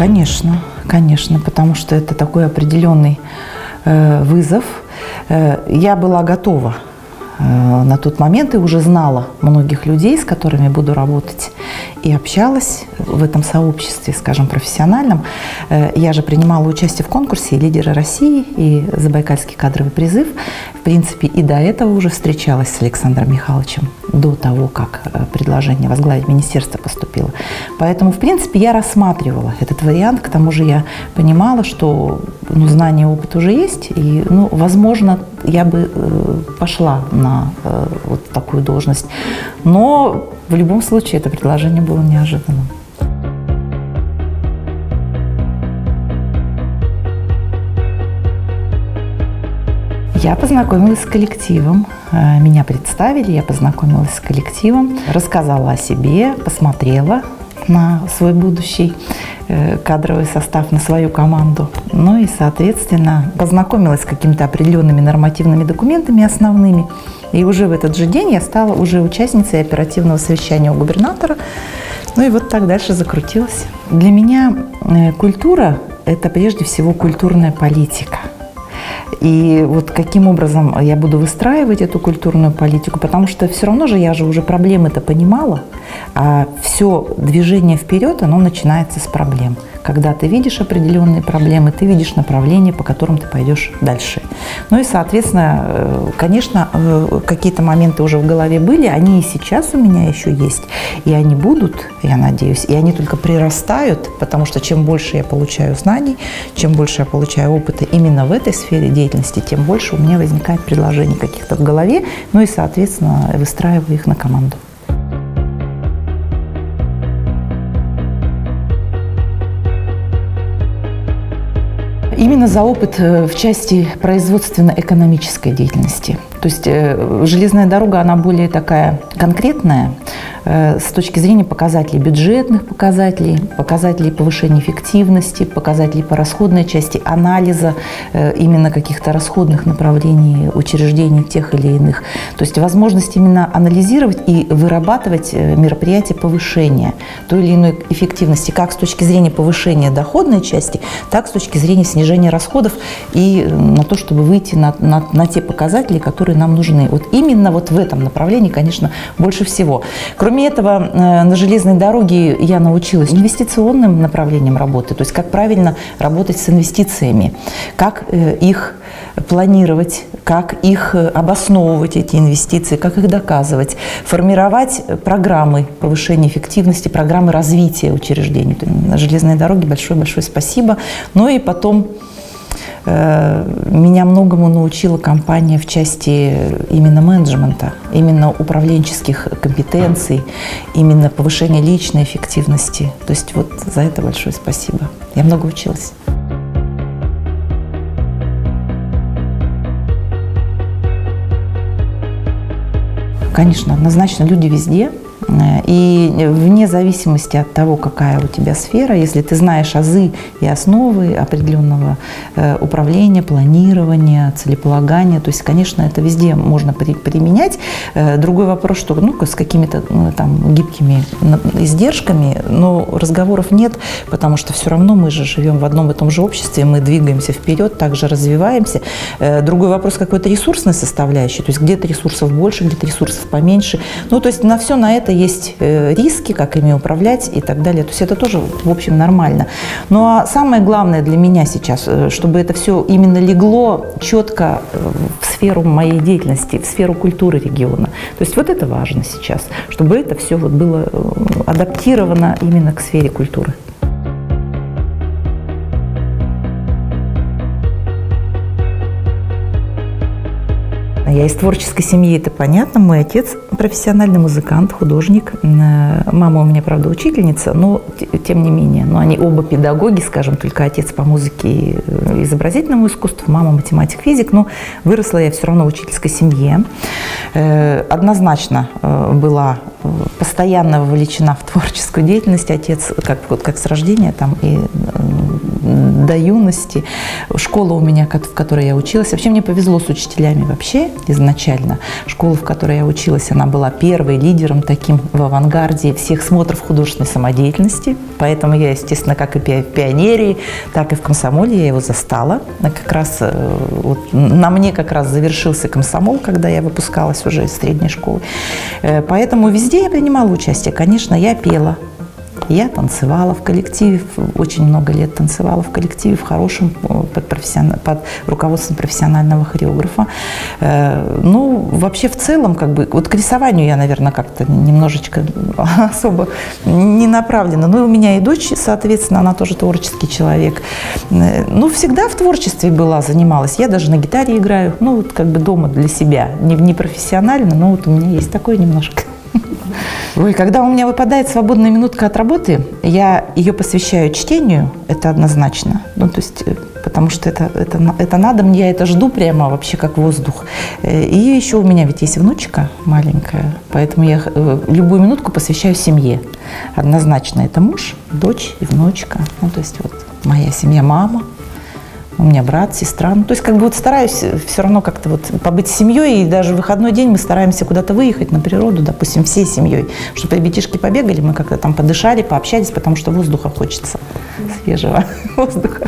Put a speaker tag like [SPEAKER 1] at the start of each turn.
[SPEAKER 1] Конечно, конечно, потому что это такой определенный э, вызов. Э, я была готова Э, на тот момент и уже знала многих людей, с которыми буду работать, и общалась в этом сообществе, скажем, профессиональном. Э, я же принимала участие в конкурсе «Лидеры России» и «Забайкальский кадровый призыв». В принципе, и до этого уже встречалась с Александром Михайловичем, до того, как э, предложение возглавить министерство поступило. Поэтому, в принципе, я рассматривала этот вариант. К тому же я понимала, что ну, знания и опыт уже есть, и, ну, возможно, я бы э, пошла на э, вот такую должность. Но в любом случае это предложение было неожиданным. Я познакомилась с коллективом, э, меня представили, я познакомилась с коллективом, рассказала о себе, посмотрела на свой будущий Э, кадровый состав на свою команду. Ну и, соответственно, познакомилась с какими-то определенными нормативными документами основными. И уже в этот же день я стала уже участницей оперативного совещания у губернатора. Ну и вот так дальше закрутилась. Для меня э, культура – это прежде всего культурная политика – и вот каким образом я буду выстраивать эту культурную политику, потому что все равно же я же уже проблемы-то понимала, а все движение вперед, оно начинается с проблем. Когда ты видишь определенные проблемы, ты видишь направление, по которым ты пойдешь дальше. Ну и, соответственно, э, конечно, э, какие-то моменты уже в голове были, они и сейчас у меня еще есть, и они будут, я надеюсь, и они только прирастают, потому что чем больше я получаю знаний, чем больше я получаю опыта именно в этой сфере деятельности, тем больше у меня возникает предложений каких-то в голове, ну и, соответственно, выстраиваю их на команду. Именно за опыт э, в части производственно-экономической деятельности. То есть э, железная дорога, она более такая конкретная, с точки зрения показателей бюджетных показателей, показателей повышения эффективности, показателей по расходной части, анализа э, именно каких-то расходных направлений учреждений тех или иных. То есть возможность именно анализировать и вырабатывать э, мероприятия повышения той или иной эффективности, как с точки зрения повышения доходной части, так с точки зрения снижения расходов и на то, чтобы выйти на, на, на те показатели, которые нам нужны. Вот именно вот в этом направлении, конечно, больше всего. Кроме Кроме этого, э, на железной дороге я научилась инвестиционным направлением работы, то есть как правильно работать с инвестициями, как э, их планировать, как их э, обосновывать, эти инвестиции, как их доказывать, формировать программы повышения эффективности, программы развития учреждений. На железной дороге большое-большое спасибо. Ну и потом меня многому научила компания в части именно менеджмента, именно управленческих компетенций, именно повышения личной эффективности. То есть вот за это большое спасибо. Я много училась. Конечно, однозначно люди везде, и вне зависимости от того, какая у тебя сфера, если ты знаешь азы и основы определенного э, управления, планирования, целеполагания, то есть, конечно, это везде можно применять. Э, другой вопрос, что ну, с какими-то ну, там гибкими издержками, но разговоров нет, потому что все равно мы же живем в одном и том же обществе, мы двигаемся вперед, также развиваемся. Э, другой вопрос какой-то ресурсной составляющей, то есть где-то ресурсов больше, где-то ресурсов поменьше. Ну, то есть на все на это есть э, риски, как ими управлять и так далее. То есть это тоже, в общем, нормально. Ну а самое главное для меня сейчас, э, чтобы это все именно легло четко э, в сферу моей деятельности, в сферу культуры региона. То есть вот это важно сейчас, чтобы это все вот было адаптировано именно к сфере культуры. Я из творческой семьи, это понятно. Мой отец профессиональный музыкант, художник. Э, мама у меня, правда, учительница, но тем не менее. Но они оба педагоги, скажем, только отец по музыке и э, изобразительному искусству, мама математик, физик. Но выросла я все равно в учительской семье. Э, однозначно была постоянно вовлечена в творческую деятельность. Отец как, как с рождения там и до юности. Школа у меня, в которой я училась. Вообще мне повезло с учителями вообще изначально. Школа, в которой я училась, она была первой лидером таким в авангарде всех смотров художественной самодеятельности. Поэтому я, естественно, как и в пионерии, так и в комсомоле я его застала. Как раз э, вот, на мне как раз завершился комсомол, когда я выпускалась уже из средней школы. Э, поэтому везде я принимала участие. Конечно, я пела, я танцевала в коллективе, очень много лет танцевала в коллективе, в хорошем, э, под, профессион... под руководством профессионального хореографа. Э, ну, вообще в целом, как бы, вот к рисованию я, наверное, как-то немножечко особо не направлена. Ну, у меня и дочь, соответственно, она тоже творческий человек. Ну, всегда в творчестве была, занималась. Я даже на гитаре играю, ну, вот как бы дома для себя, не, не профессионально, но вот у меня есть такое немножко. Ой, когда у меня выпадает свободная минутка от работы, я ее посвящаю чтению, это однозначно. Ну, то есть, э, потому что это, это, это надо, мне я это жду прямо вообще как воздух. Э, и еще у меня ведь есть внучка маленькая, поэтому я э, любую минутку посвящаю семье. Однозначно это муж, дочь и внучка. Ну, то есть вот моя семья, мама, у меня брат, сестра. Ну, то есть как бы вот стараюсь все равно как-то вот побыть с семьей, и даже в выходной день мы стараемся куда-то выехать на природу, допустим, всей семьей, чтобы ребятишки побегали, мы как-то там подышали, пообщались, потому что воздуха хочется, свежего воздуха.